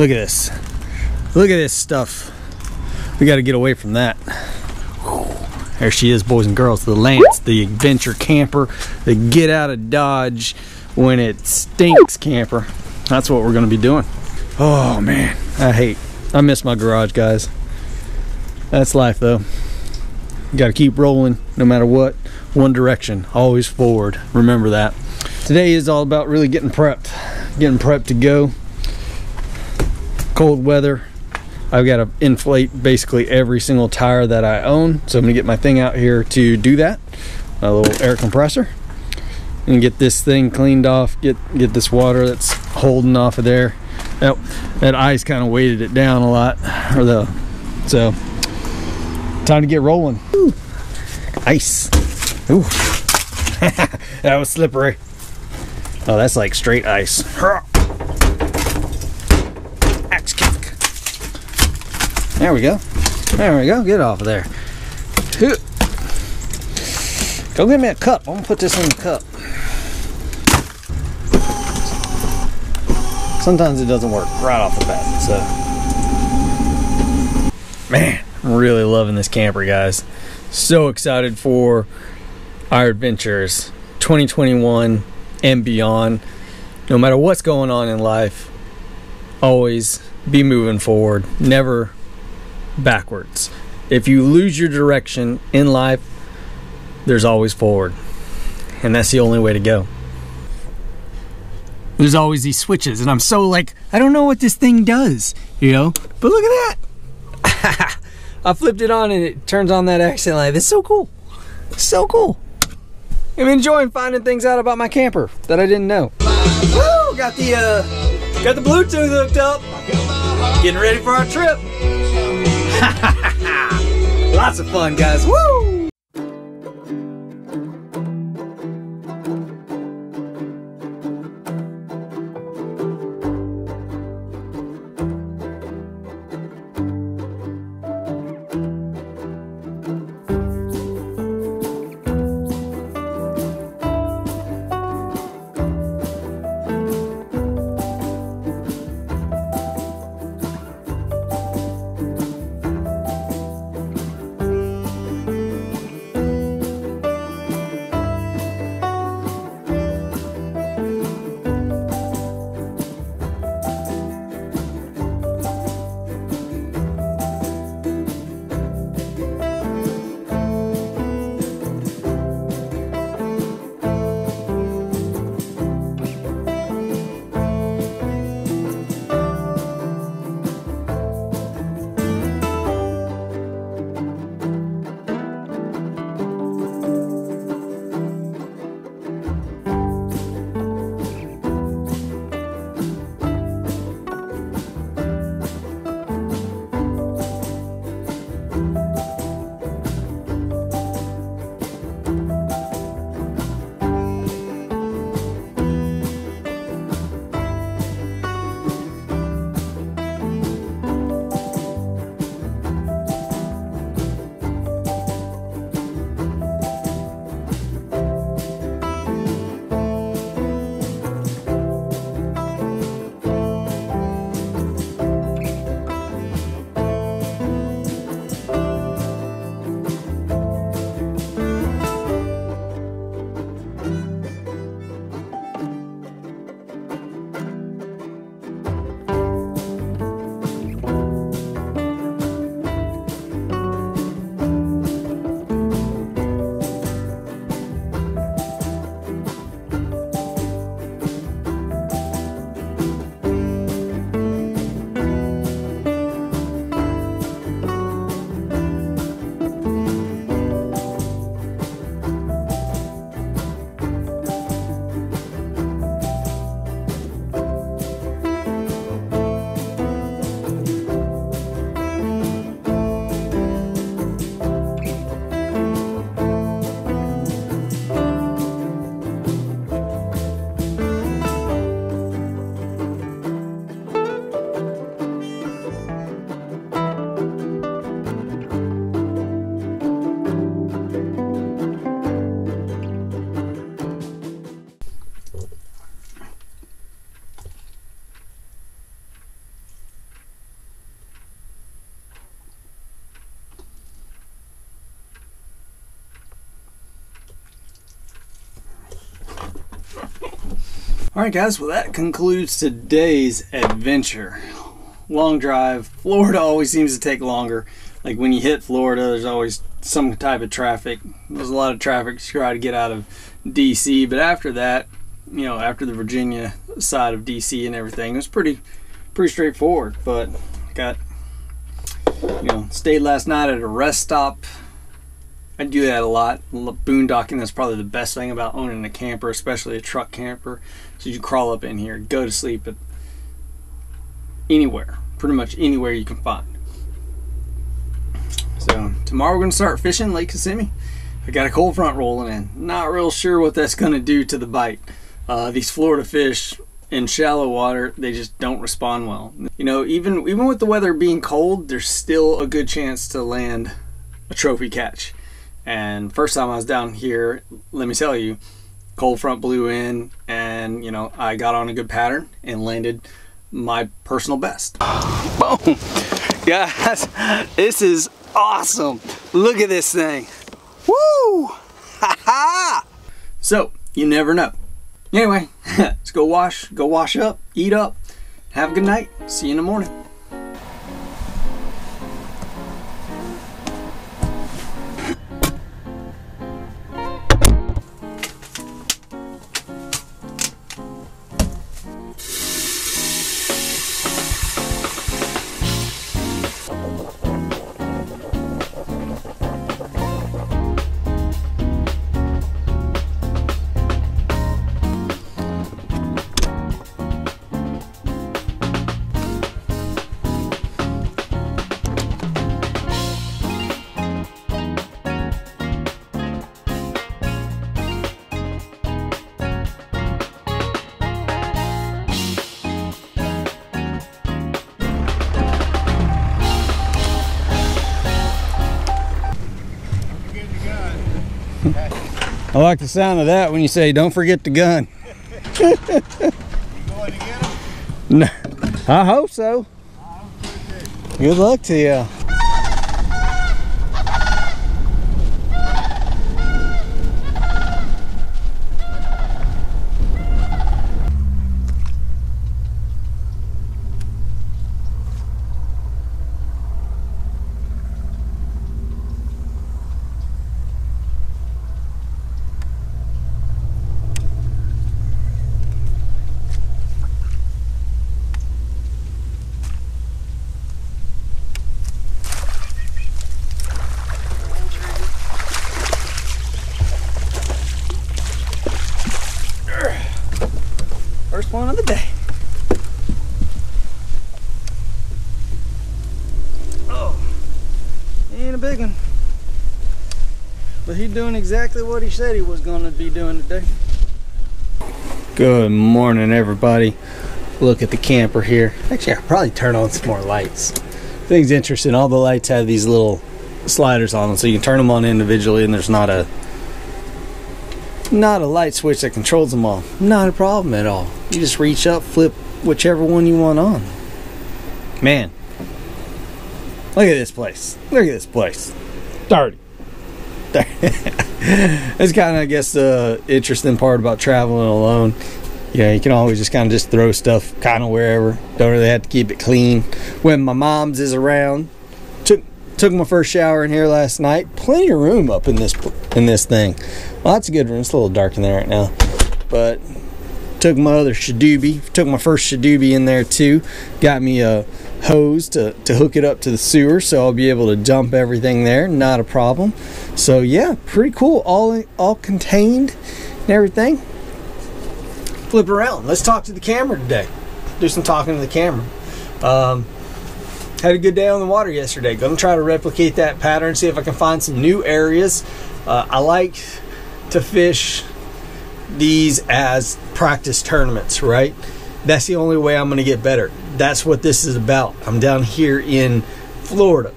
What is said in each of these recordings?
Look at this. Look at this stuff. We got to get away from that. There she is, boys and girls. The Lance, the adventure camper, the get out of Dodge when it stinks camper. That's what we're going to be doing. Oh man, I hate. I miss my garage, guys. That's life, though. You got to keep rolling no matter what. One direction, always forward. Remember that. Today is all about really getting prepped, getting prepped to go. Cold weather, I've got to inflate basically every single tire that I own. So I'm gonna get my thing out here to do that. A little air compressor. And get this thing cleaned off, get get this water that's holding off of there. That, that ice kind of weighted it down a lot. Or the so time to get rolling. Ooh. Ice. Ooh. that was slippery. Oh, that's like straight ice. There we go. There we go. Get off of there. Go get me a cup. I'm gonna put this in the cup. Sometimes it doesn't work right off the bat. So, man, I'm really loving this camper, guys. So excited for our adventures 2021 and beyond. No matter what's going on in life, always be moving forward. Never backwards. If you lose your direction in life, there's always forward. And that's the only way to go. There's always these switches, and I'm so like, I don't know what this thing does, you know? But look at that! I flipped it on and it turns on that accent light. It's so cool. so cool. I'm enjoying finding things out about my camper that I didn't know. Woo! Got the uh got the Bluetooth hooked up. Getting ready for our trip. Lots of fun, guys. Woo! All right, guys. Well, that concludes today's adventure. Long drive. Florida always seems to take longer. Like when you hit Florida, there's always some type of traffic. There's a lot of traffic to try to get out of DC, but after that, you know, after the Virginia side of DC and everything, it was pretty, pretty straightforward. But got, you know, stayed last night at a rest stop. I do that a lot. Boondocking that's probably the best thing about owning a camper, especially a truck camper. So you crawl up in here, go to sleep at anywhere, pretty much anywhere you can find. So tomorrow we're gonna start fishing Lake Kissimmee. I got a cold front rolling in. Not real sure what that's gonna do to the bite. Uh, these Florida fish in shallow water, they just don't respond well. You know, even even with the weather being cold, there's still a good chance to land a trophy catch. And first time I was down here, let me tell you, cold front blew in, and you know I got on a good pattern and landed my personal best. Boom, guys! This is awesome. Look at this thing. Woo! Ha ha! So you never know. Anyway, let's go wash, go wash up, eat up. Have a good night. See you in the morning. I like the sound of that when you say, don't forget the gun. you going to get him? No, I hope so. Good luck to you. First one of the day. Oh, ain't a big one. But he's doing exactly what he said he was going to be doing today. Good morning, everybody. Look at the camper here. Actually, I'll probably turn on some more lights. Thing's interesting. All the lights have these little sliders on them, so you can turn them on individually, and there's not a not a light switch that controls them all. Not a problem at all. You just reach up, flip whichever one you want on. Man, look at this place. Look at this place. Dirty. That's kind of, I guess, the interesting part about traveling alone. Yeah, you can always just kind of just throw stuff kind of wherever. Don't really have to keep it clean. When my mom's is around, took took my first shower in here last night. Plenty of room up in this in this thing. Well, that's a good room. It's a little dark in there right now, but took my other Shadoobie. Took my first Shadoobie in there too. Got me a hose to, to hook it up to the sewer, so I'll be able to dump everything there. Not a problem. So yeah, pretty cool. All all contained and everything. Flip around. Let's talk to the camera today. Do some talking to the camera. Um, had a good day on the water yesterday. Gonna try to replicate that pattern, see if I can find some new areas. Uh, I like to fish these as practice tournaments, right? That's the only way I'm gonna get better. That's what this is about. I'm down here in Florida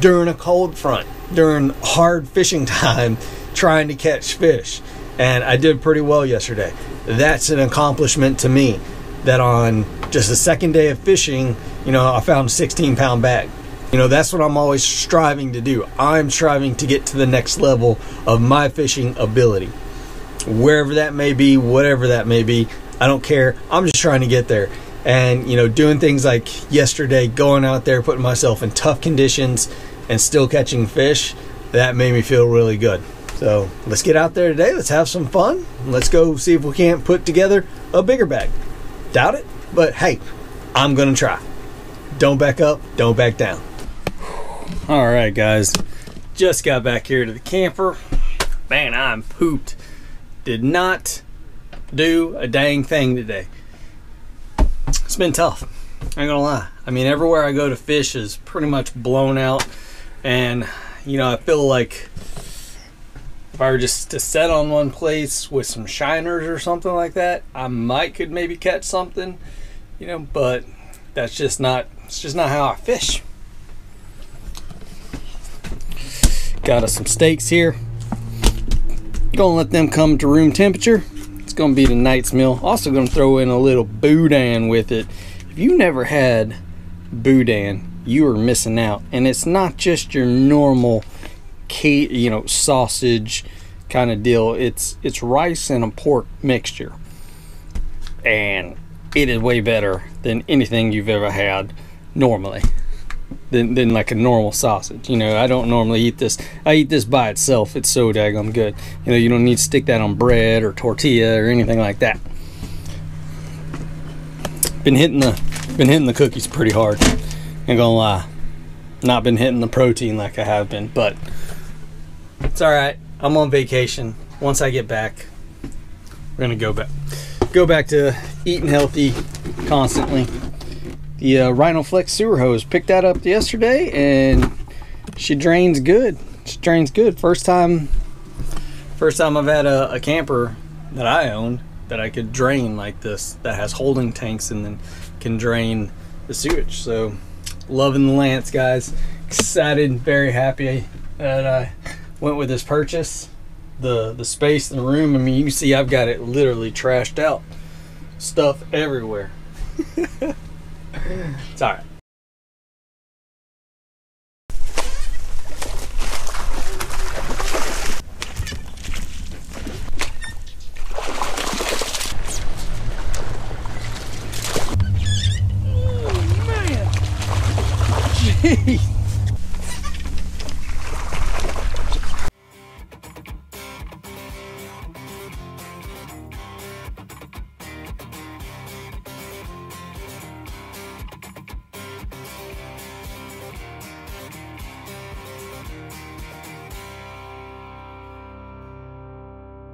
during a cold front, during hard fishing time, trying to catch fish. And I did pretty well yesterday. That's an accomplishment to me that on just the second day of fishing, you know, I found a 16 pound bag. You know, that's what I'm always striving to do. I'm striving to get to the next level of my fishing ability. Wherever that may be, whatever that may be, I don't care. I'm just trying to get there. And, you know, doing things like yesterday, going out there, putting myself in tough conditions and still catching fish, that made me feel really good. So let's get out there today. Let's have some fun. Let's go see if we can't put together a bigger bag. Doubt it, but hey, I'm going to try. Don't back up, don't back down. All right, guys. Just got back here to the camper. Man, I'm pooped. Did not do a dang thing today. It's been tough. I ain't gonna lie. I mean, everywhere I go to fish is pretty much blown out. And, you know, I feel like if I were just to set on one place with some shiners or something like that, I might could maybe catch something, you know, but that's just not it's just not how I fish. Got us some steaks here. Gonna let them come to room temperature. It's gonna be tonight's meal. Also gonna throw in a little boudin with it. If you never had boudin, you are missing out. And it's not just your normal, you know, sausage kind of deal. It's it's rice and a pork mixture, and it is way better than anything you've ever had normally than, than like a normal sausage. You know, I don't normally eat this. I eat this by itself. It's so daggum good. You know, you don't need to stick that on bread or tortilla or anything like that. Been hitting the been hitting the cookies pretty hard. Ain't gonna lie. Not been hitting the protein like I have been, but it's all right. I'm on vacation. Once I get back, we're gonna go back go back to eating healthy constantly the uh, Rhino-Flex sewer hose. Picked that up yesterday and she drains good. She drains good. First time, first time I've had a, a camper that I own that I could drain like this that has holding tanks and then can drain the sewage. So loving the Lance guys. Excited, very happy that I went with this purchase. The the space the room, I mean you see I've got it literally trashed out. Stuff everywhere. it's all right. Oh. Jeez.